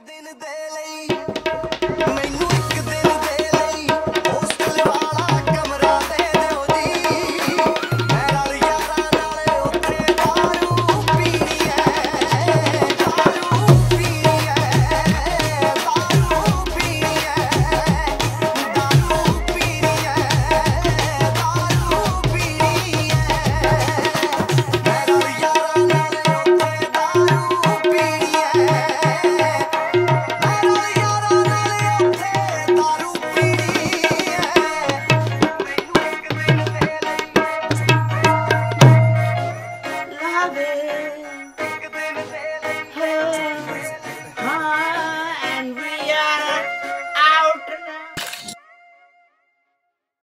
ਦਿਨ ਦੇ ਲਈ ਮੈਨੂੰ love it.